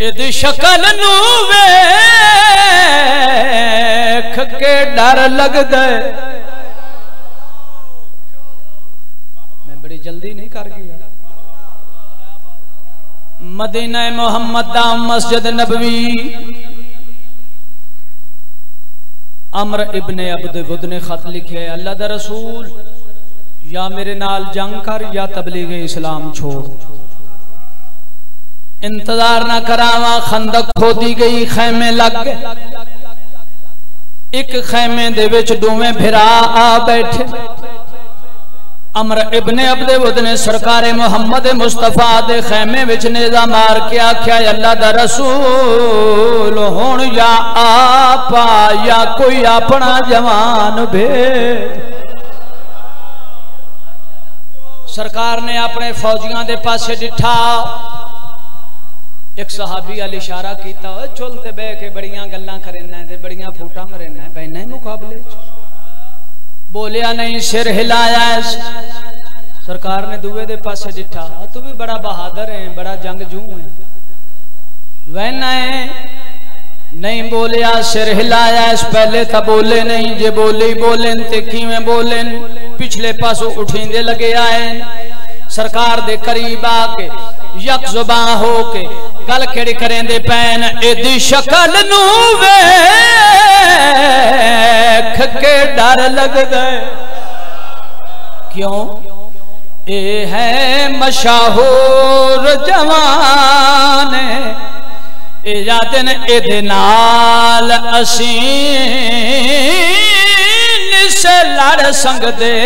ਇਹਦੀ ਸ਼ਕਲ ਨੂੰ ਵੇਖ ਕੇ ਡਰ ਲੱਗਦਾ मैं बड़ी जल्दी नहीं कर गया मदीना मोहम्मद दा मस्जिद नबवी अमर इब्ने अब्द वुद ने खत लिखे अल्लाह दा रसूल या मेरे नाल जंग कर या तबलीग इस्लाम छोड़ इंतज़ार ना करावा, खंदक खोदी गई खैमे लग गए एक खैमे दे दोवें भिरा आ बैठे। अमर इब्ने अब्दे वुद ने सरकार मुहम्मद मुस्तफ़ा दे खैमे विच नेजा मार के आख्या, अल्लाह दा रसूल हुन या आपा, या कोई अपना जवान भेज सरकार ने अपने फौजियों के पासे डिठा। एक सहाबी अल इशारा किया चुल ते बह के बड़िया गल्लां करना ते बड़िया फूटा मरना बहना मुकाबले बोलिया, नहीं, सिर हिलाया सरकार ने दुए दे पासे डिठा, तू भी बड़ा बहादुर है, बड़ा जंगजू है। वहना है। नहीं, बोलिया, सिर हिलाया पहले तो बोले नहीं, जे बोले ही बोले ते कि बोले पिछले पासों उठींदे लगे आए सरकार दे करीब आके, यक जुबा हो के गल केड़ी करें दे पैन, एदी शक्ल नू वेख के डर लग गए क्यों? ए है मशहूर जवान ए यादन एदे नाल असी से लड़ संगदे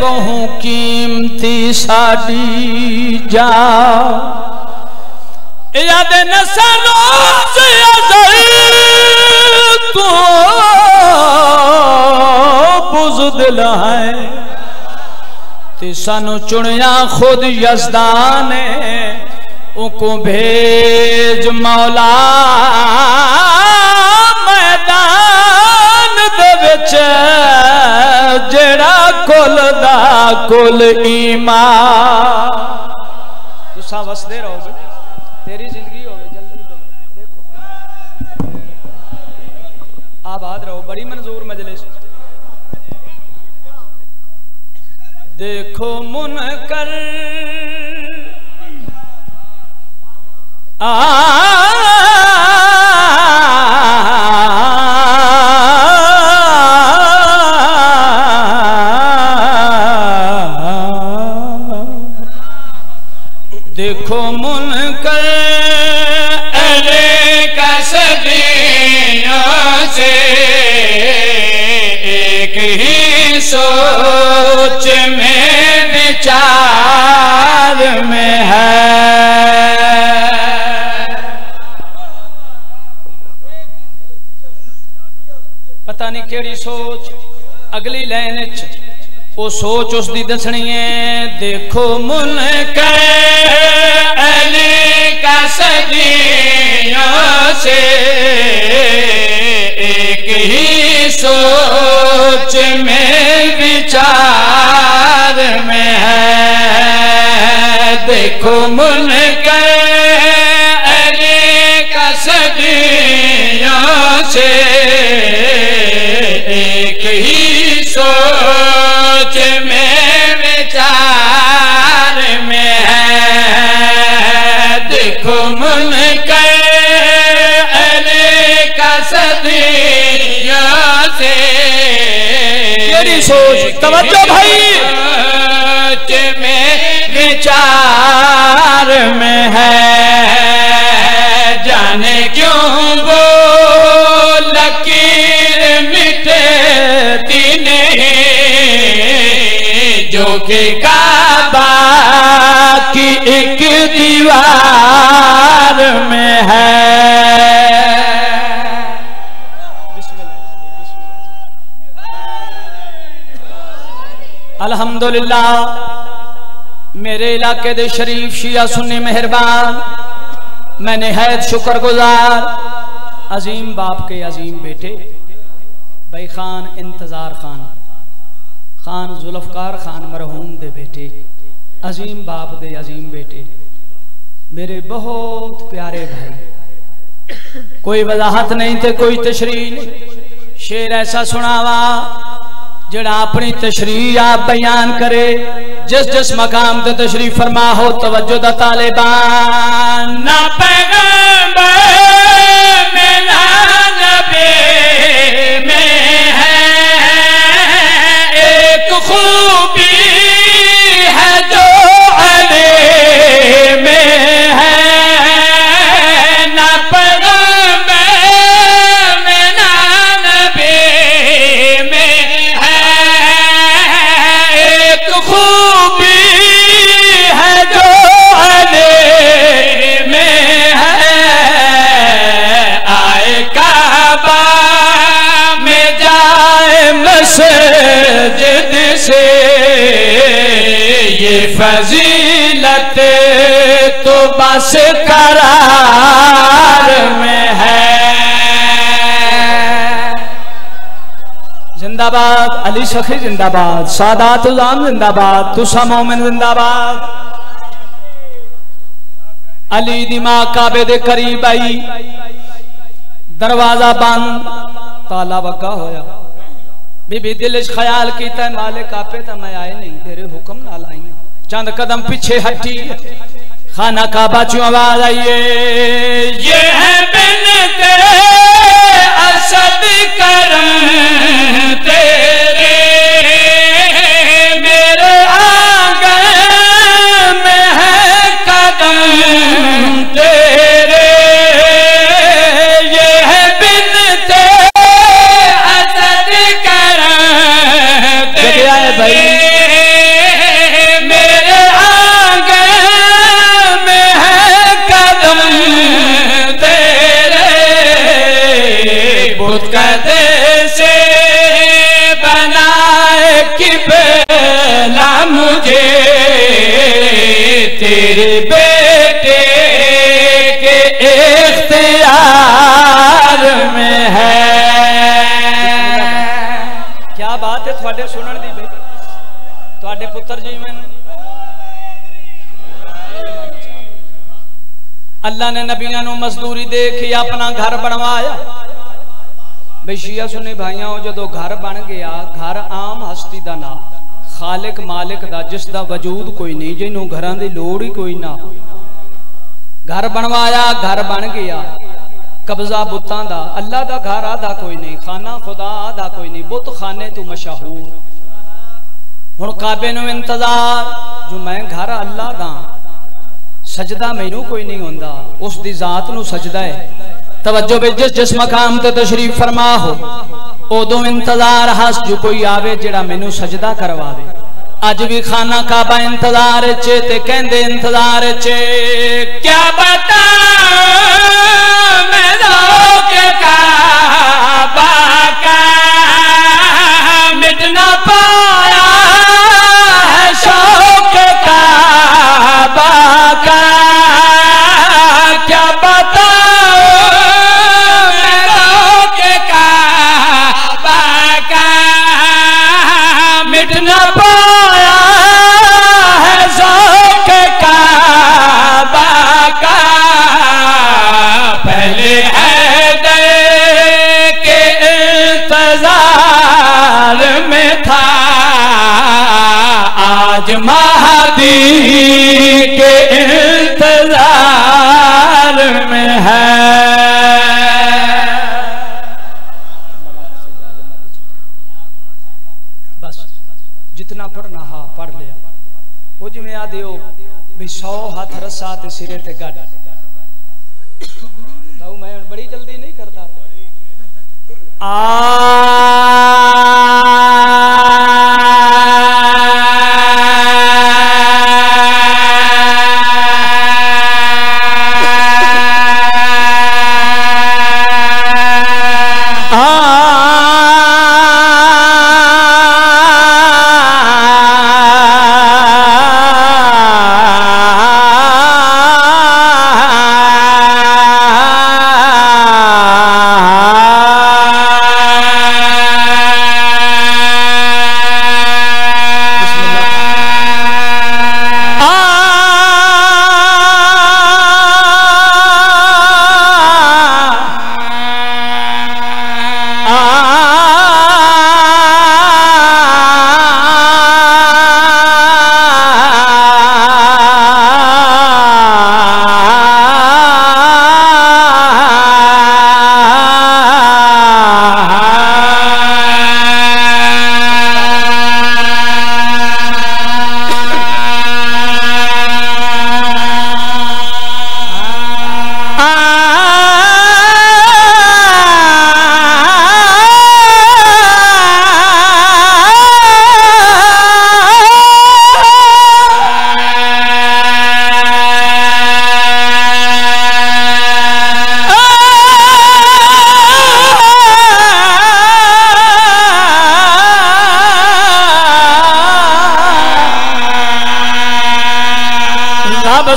बहु कीमती साडी जा याद नसरोज तू बुजुदिल है। सानू चुनिया खुद यजदान उनको भेज मौला मैदान विच, जेड़ा कुल दा कुल ईमा तुसा वसदे रहोगे? तेरी ज़िंदगी हो जल्दी देखो। आबाद रहो बड़ी मंजूर मजलिस। देखो मुन कर। आ देखो मुन कर अरे कसदियों से एक ही सोच में विचार में है। पता नहीं केड़ी सोच, अगली लाइन वो सोच उसकी दसनी है, देखो मुन अली कसदियों से एक ही सोच में विचार में है। देखो मुन अली कसदियों से एक ही सोच में विचार में है। देखो मुन अले कसदियों से केड़ी सोच तवज्जो भाई। सोच में विचार में है। जाने क्यों वो लकीर मिटती नहीं? जो कि काबा की एक दीवार में है। अल्हम्दुलिल्लाह, मेरे इलाके दे शरीफ शिया सुन्नी मेहरबान मैं नहायत शुक्रगुजार, अजीम बाप के अजीम बेटे, भाई खान इंतज़ार खान खान जुल्फकार खान मरहूम दे बेटे, अजीम बाप दे अजीम बेटे, मेरे बहुत प्यारे भाई, कोई वजाहत नहीं थे कोई तशरी शेर ऐसा सुनावा, जड़ा अपनी तशरी आप बयान करे जिस जिस मकाम ते तशरीफ़ फरमा हो, तवज्जो दा तालिबान। ना में है, एक खूबी फजीलत तो बस करार में है। जिंदाबाद अली सखी जिंदाबाद सादात उजाम जिंदाबाद तुसा मोमिन जिंदाबाद। अली दिमाग काबे दे करीब आई। दरवाज़ा बंद ताला वगा होया। बीबी दिल ख्याल है, मालिक आपे तो मैं आए नहीं तेरे हुक्म नाल। चंद कदम पीछे हटी, खाना काबा चू आवाज़ आइए ये है बिनते असद करम तेरे। बात है थोड़े सुनने दी बई थोड़े पुत्र जी मैं अल्लाह ने नबिया मजदूरी दे के अपना घर बनवाया। बई शिया सुनी भाइयों जो घर बन गया, घर आम हस्ती का ना खालिक मालिक का जिसका वजूद कोई नहीं, जिन्हों घर की लोड़ ही कोई ना। घर बनवाया, घर बन गया। कब्जा बुतां दा, अल्लाह दा घर आधा कोई नहीं। खाना खुदा आधा कोई नहीं। बुत खाने तू मशहूर। हूँ काबे नु इंतज़ार। जो मैं घर अल्लाह दा। सजदा मैनू कोई नहीं होंदा। उस दी जात नु सजदा है। तवज्जो बे जिस जिस मकाम ते तशरीफ़ फरमा हो, उदों इंतज़ार हस। जो कोई आवे, जेड़ा मैनू सजदा करवावे अज भी खाना काबा इंतज़ार चे, ते कहंदे इंतज़ार च, क्या बता मैं लोग काबा का न पाया के इंतज़ार में है। बस, जितना पढ़ना हा, पढ़ लिया। वो जिमें आ दियो भी सौ हाथ रस्सा ते सिरे ते गड ताऊ मैं बड़ी जल्दी नहीं करता। आ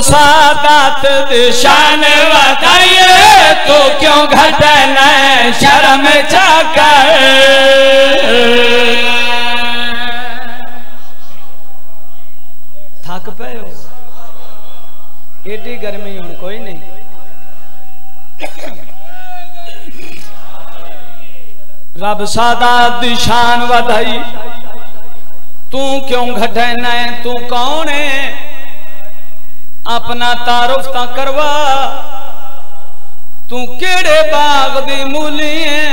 सादात शान बताइए, तू क्यों घटन शर्म जाकर? थक पे हो? एडी गर्मी हूँ कोई नहीं। रब सादा दिशान वधाई तू क्यों घटना है तू कौन है? अपना तारुफ ता करवा। तू केड़े बाग दी मूली है?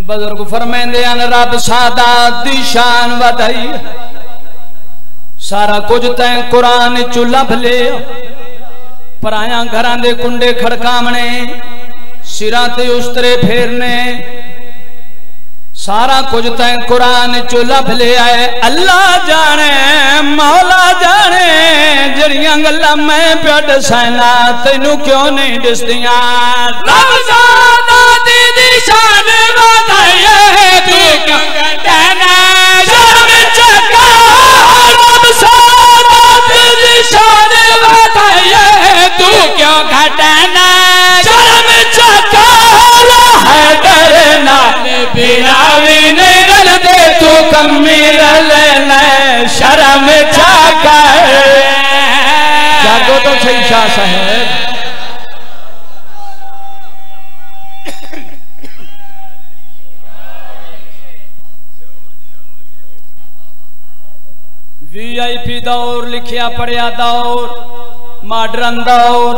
बुज़ुर्ग फरमेंदे रब सादा दिशान वधाई। सारा कुछ तैं कुरान चु लभ लिया। पराया घर दे कुंडे खड़कावने सिरा ते उस्तरे फेरने। सारा कुछ तैं कुरान चु लभ लिया है अल्लाह जाने, मौला जाने, जड़िया गल्ला मैं प्या दसाना तेनू क्यों नहीं दसदियाँ तू क्यों घटन कमी शर्म जागो तो सही शाह साहब। वीआईपी दौर लिखिया पढ़िया दौर मॉडर्न दौर।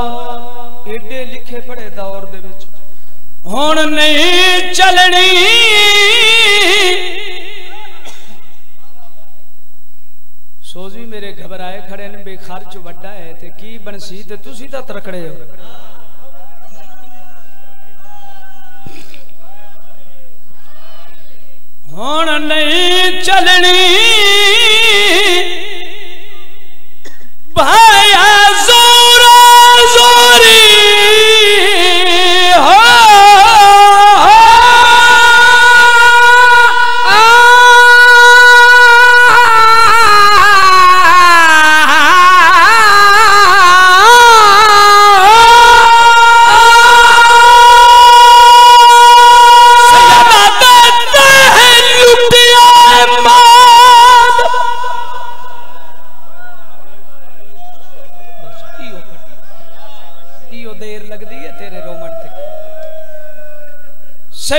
एडे लिखे पढ़े दौर विच। नहीं चलनी। ਜਿਹੜੇ ਘਬਰਾਏ ਖੜੇ ਨੇ ਬੇਖਰਚ ਵੱਡਾ ਹੈ ਤੇ ਕੀ ਬਨਸੀ ਤੇ ਤੁਸੀਂ ਤਾਂ ਤਰਕੜੇ ਹੋ ਹੁਣ ਨਹੀਂ ਚਲਣੀ ਭਾਇਆ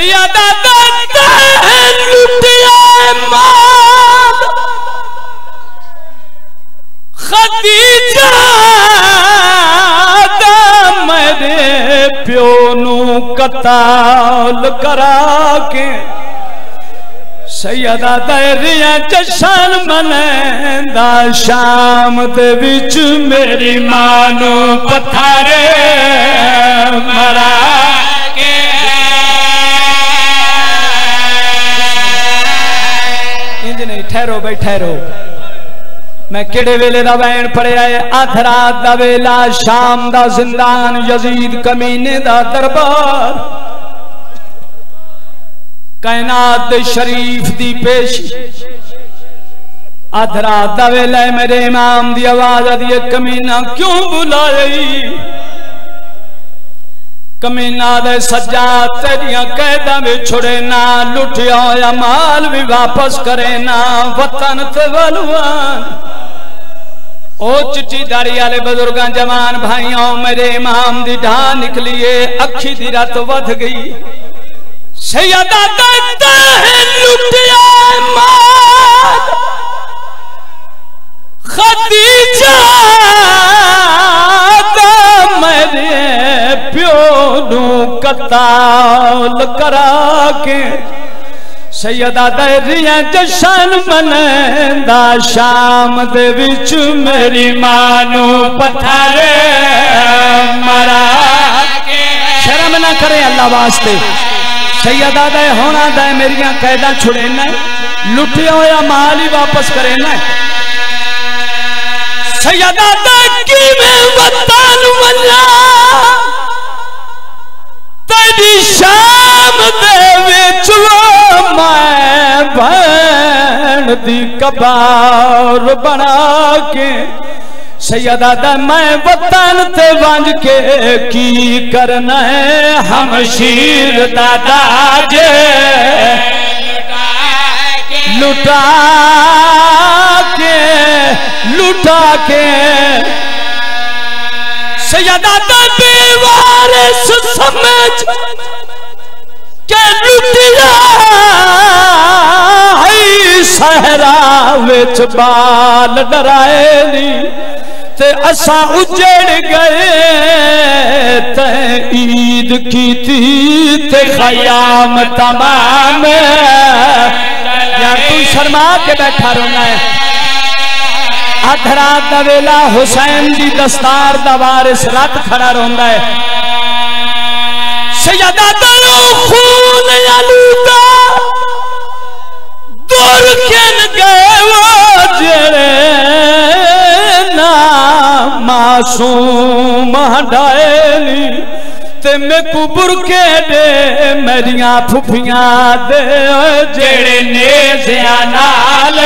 सैयदा दादा है लुटिया कताल करा के सैयदा दैरिया जशन मनेंदा, शाम दे विच मेरी माँ नु मरा नहीं ठहरो भाई ठहरो मैं किड़े वेले दा वैन पढ़िया है अध रात दा वेला शाम दा जिंदान यजीद कमीने दा दरबार कायनात दे शरीफ दी पेशी अधरा दवेले मेरे इमाम दी आवाज़ आदि कमीना क्यों बुलाई कमीना दे सजा तेरिया कैदा भी छुड़े ना, लुटिया या माल भी वापस करे ना, वतन ते वलवान ओ चिट्ठी दाड़ी वाले बुज़ुर्ग, जवान भाइयों, मेरे इमाम दी ढा निकली अखी दी रात वध गई। सैयदा कताल करा के सैयदा दैरिया जशन मनेंदा, शाम दे विच मेरी माँ नु पत्थरे मरा शर्म ना करे अल्लाह वास्ते। सैयदा दे होना दे, मेरिया कैदा छुड़े न लुटिया होया माल ही वापस करे न। सैयदा दे की में वतन वल्ला कबार बना के। सैयदा दा मैं वतन ते वंज के, की करना है हम शीर दादा जे? लुटा के लुटा के। सैयदा दा दीवार समझ के लुटिया सहरा विच बाल डराए नी ते असा उजड़ गए, ते ईद की थी, ते खयाम तमाम यार तू शर्मा के बैठा रोना है? अधरा दवेला हुसैन दी दस्तार दा वारिस रत खड़ा रोंदा है। सैयदा खून आलूदा दूर किन गए वो जेड़े ना मासूम हटाएली ते मैं कुबुर के दे मेरिया फुफियां दे जेड़े नेज़िया नाल